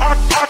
I, I,